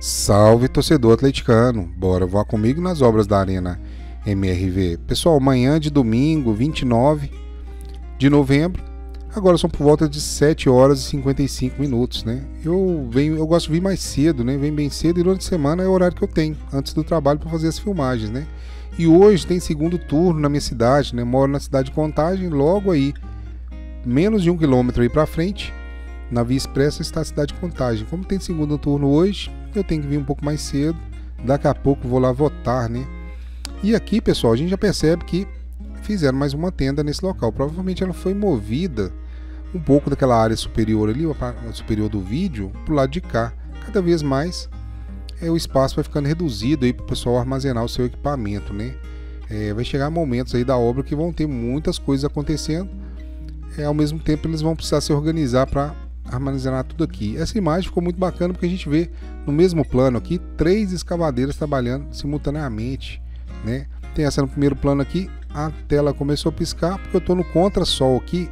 Salve torcedor atleticano, bora voar comigo nas obras da Arena MRV. Pessoal, amanhã de domingo, 29 de novembro, agora são por volta de 7 horas e 55 minutos, né? Eu venho, eu gosto de vir mais cedo, né? Vem bem cedo e durante a semana é o horário que eu tenho antes do trabalho para fazer as filmagens, né? E hoje tem segundo turno na minha cidade, né? Moro na cidade de Contagem, logo aí, menos de um quilômetro aí para frente, na Via Expressa está a cidade de Contagem. Como tem segundo turno hoje, eu tenho que vir um pouco mais cedo. Daqui a pouco vou lá votar, né? E aqui, pessoal, a gente já percebe que fizeram mais uma tenda nesse local. Provavelmente ela foi movida um pouco daquela área superior ali, superior do vídeo, para o lado de cá. Cada vez mais é, o espaço vai ficando reduzido aí para o pessoal armazenar o seu equipamento, né? É, vai chegar momentos aí da obra que vão ter muitas coisas acontecendo. É, ao mesmo tempo eles vão precisar se organizar para armazenar tudo aqui. Essa imagem ficou muito bacana porque a gente vê no mesmo plano aqui três escavadeiras trabalhando simultaneamente, né? Tem essa no primeiro plano aqui, a tela começou a piscar porque eu estou no contra-sol aqui.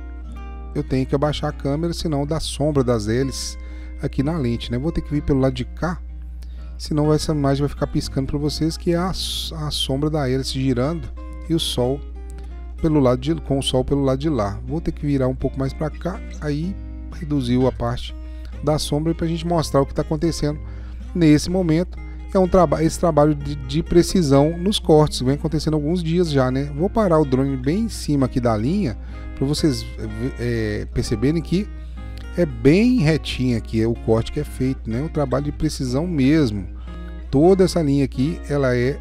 Eu tenho que abaixar a câmera, senão dá sombra das hélices aqui na lente, né? Vou ter que vir pelo lado de cá, senão essa imagem vai ficar piscando para vocês que é a, a sombra da hélice girando e o sol pelo lado de, com o sol pelo lado de lá. Vou ter que virar um pouco mais para cá, aí reduziu a parte da sombra para a gente mostrar o que está acontecendo nesse momento. É um traba esse trabalho de, de, precisão nos cortes, vem acontecendo alguns dias já, né? Vou parar o drone bem em cima aqui da linha para vocês é, perceberem que é bem retinho aqui é o corte que é feito, né? Um trabalho de precisão mesmo. Toda essa linha aqui, ela é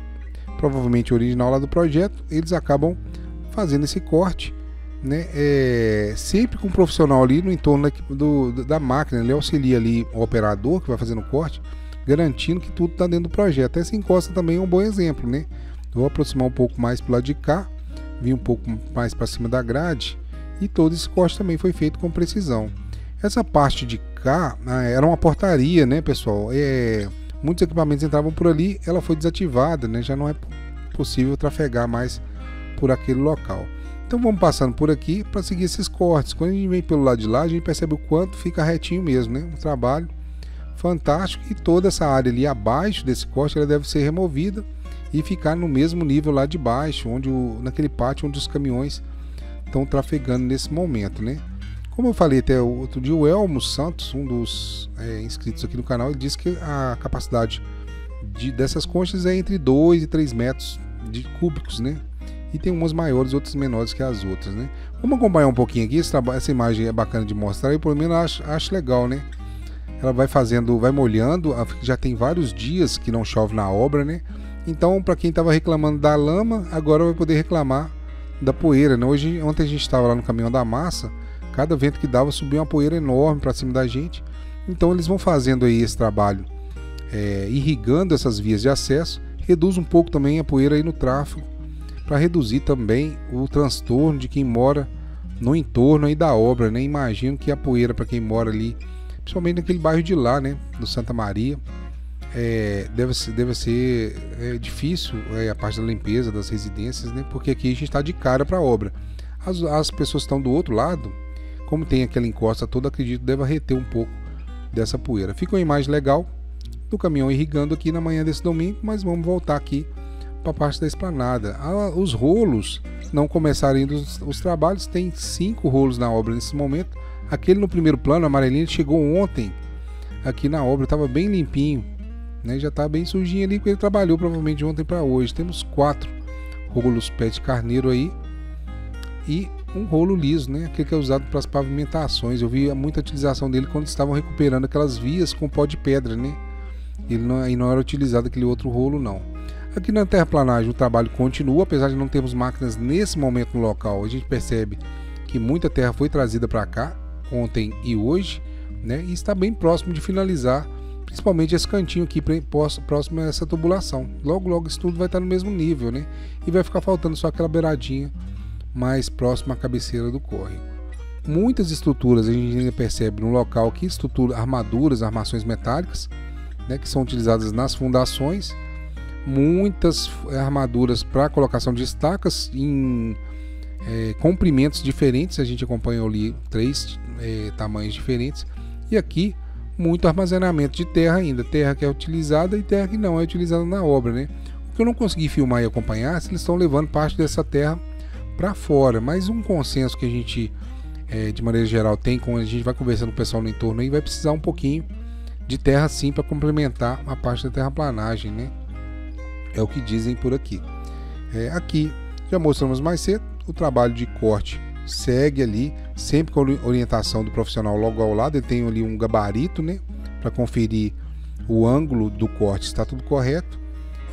provavelmente original lá do projeto. Eles acabam fazendo esse corte né, é, sempre com um profissional ali no entorno da, do, da máquina, ele auxilia ali o operador que vai fazendo o corte, garantindo que tudo está dentro do projeto. Essa encosta também é um bom exemplo, né? vou aproximar um pouco mais para lado de cá, vir um pouco mais para cima da grade e todo esse corte também foi feito com precisão. Essa parte de cá ah, era uma portaria, né, pessoal? É, muitos equipamentos entravam por ali, ela foi desativada, né? Já não é possível trafegar mais por aquele local. Então vamos passando por aqui para seguir esses cortes. Quando a gente vem pelo lado de lá, a gente percebe o quanto fica retinho mesmo, né? Um trabalho fantástico e toda essa área ali abaixo desse corte ela deve ser removida e ficar no mesmo nível lá de baixo, onde o, naquele pátio onde os caminhões estão trafegando nesse momento, né? Como eu falei até outro dia, o Elmo Santos, um dos é, inscritos aqui no canal, ele disse que a capacidade de, dessas conchas é entre 2 e 3 metros de cúbicos, né? E tem umas maiores, outras menores que as outras, né? Vamos acompanhar um pouquinho aqui, essa imagem é bacana de mostrar e por menos acho, acho legal, né? Ela vai fazendo, vai molhando, já tem vários dias que não chove na obra, né? Então, para quem estava reclamando da lama, agora vai poder reclamar da poeira, né? Hoje, ontem a gente estava lá no caminhão da massa, cada vento que dava subia uma poeira enorme para cima da gente. Então, eles vão fazendo aí esse trabalho, é, irrigando essas vias de acesso, reduz um pouco também a poeira aí no tráfego para reduzir também o transtorno de quem mora no entorno aí da obra, né? Imagino que a poeira para quem mora ali, principalmente naquele bairro de lá, né, do Santa Maria, é, deve ser, deve ser é, difícil é, a parte da limpeza das residências, né? Porque aqui a gente está de cara para a obra. As, as pessoas estão do outro lado, como tem aquela encosta toda, acredito deve reter um pouco dessa poeira. Fica uma imagem legal do caminhão irrigando aqui na manhã desse domingo, mas vamos voltar aqui para a parte da esplanada. Ah, os rolos não começaram ainda os, os, trabalhos, tem cinco rolos na obra nesse momento. Aquele no primeiro plano, amarelinho, chegou ontem aqui na obra, estava bem limpinho, né? já está bem sujinho ali, porque ele trabalhou provavelmente de ontem para hoje. Temos quatro rolos de carneiro aí e um rolo liso, né? aquele que é usado para as pavimentações. Eu vi muita utilização dele quando estavam recuperando aquelas vias com pó de pedra, né? Ele não, aí não era utilizado aquele outro rolo, não. Aqui na terraplanagem o trabalho continua, apesar de não termos máquinas nesse momento no local. A gente percebe que muita terra foi trazida para cá ontem e hoje, né? E está bem próximo de finalizar, principalmente esse cantinho aqui próximo a essa tubulação. Logo, logo isso tudo vai estar no mesmo nível, né? E vai ficar faltando só aquela beiradinha mais próxima à cabeceira do córrego. Muitas estruturas a gente ainda percebe no local aqui, estrutura, armaduras, armações metálicas, né, que são utilizadas nas fundações muitas armaduras para colocação de estacas em é, comprimentos diferentes. A gente acompanhou ali três é, tamanhos diferentes. E aqui muito armazenamento de terra ainda, terra que é utilizada e terra que não é utilizada na obra, né? O que eu não consegui filmar e acompanhar, se eles estão levando parte dessa terra para fora, mas um consenso que a gente, é, de maneira geral, tem quando a gente vai conversando com o pessoal no entorno aí, vai precisar um pouquinho de terra sim para complementar a parte da terraplanagem, né? É o que dizem por aqui. É, aqui já mostramos mais cedo o trabalho de corte segue ali, sempre com a orientação do profissional logo ao lado, ele tem ali um gabarito, né, para conferir o ângulo do corte, está tudo correto.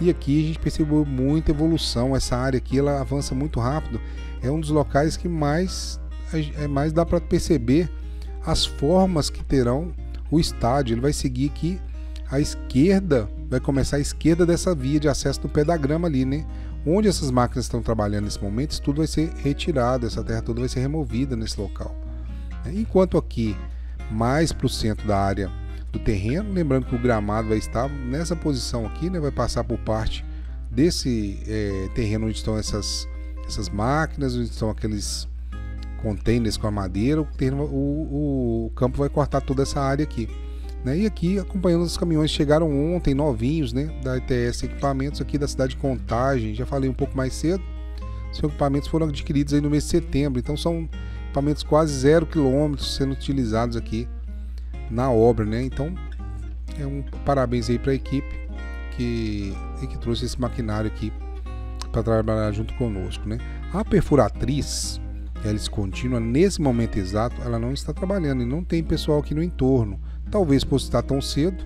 E aqui a gente percebeu muita evolução, essa área aqui ela avança muito rápido. É um dos locais que mais é mais dá para perceber as formas que terão o estádio. Ele vai seguir aqui à esquerda, vai começar à esquerda dessa via de acesso do pedagrama ali, né? Onde essas máquinas estão trabalhando nesse momento, isso tudo vai ser retirado, essa terra toda vai ser removida nesse local. Enquanto aqui, mais para o centro da área do terreno, lembrando que o gramado vai estar nessa posição aqui, né? vai passar por parte desse é, terreno onde estão essas, essas máquinas, onde estão aqueles containers com a madeira, o, terreno, o, o campo vai cortar toda essa área aqui. Né? E aqui acompanhando os caminhões chegaram ontem novinhos, né, da ETS Equipamentos aqui da cidade de Contagem. Já falei um pouco mais cedo. Os equipamentos foram adquiridos aí no mês de setembro, então são equipamentos quase zero quilômetros sendo utilizados aqui na obra, né? Então é um parabéns aí para a equipe que, que trouxe esse maquinário aqui para trabalhar junto conosco, né? A perfuratriz, hélice contínua, nesse momento exato, ela não está trabalhando e não tem pessoal aqui no entorno. Talvez por estar tão cedo,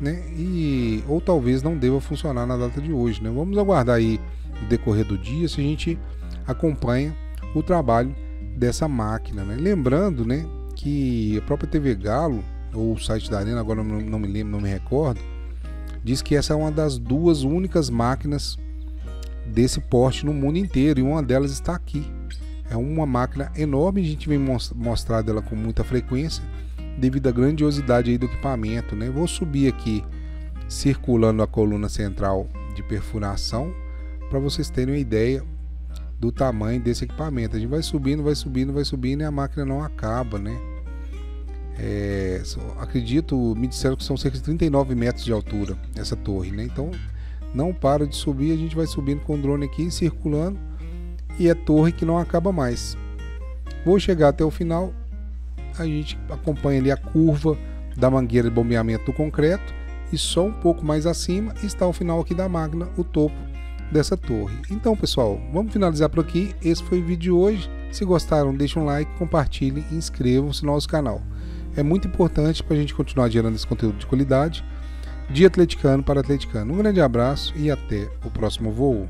né? E ou talvez não deva funcionar na data de hoje, né? Vamos aguardar aí no decorrer do dia se a gente acompanha o trabalho dessa máquina, né? Lembrando, né, que a própria TV Galo ou o site da Arena, agora não, não me lembro, não me recordo, diz que essa é uma das duas únicas máquinas desse porte no mundo inteiro e uma delas está aqui. É uma máquina enorme, a gente vem mostrar dela com muita frequência devido à grandiosidade do equipamento. Né? Vou subir aqui circulando a coluna central de perfuração para vocês terem uma ideia do tamanho desse equipamento. A gente vai subindo, vai subindo, vai subindo e a máquina não acaba, né? É, acredito, me disseram que são cerca de 39 metros de altura essa torre, né? Então não para de subir, a gente vai subindo com o drone aqui, circulando e é torre que não acaba mais. Vou chegar até o final, a gente acompanha ali a curva da mangueira de bombeamento do concreto e só um pouco mais acima está o final aqui da máquina, o topo dessa torre. Então, pessoal, vamos finalizar por aqui. Esse foi o vídeo de hoje. Se gostaram, deixem um like, compartilhem e inscrevam-se no nosso canal. É muito importante para a gente continuar gerando esse conteúdo de qualidade. De atleticano para atleticano. Um grande abraço e até o próximo voo.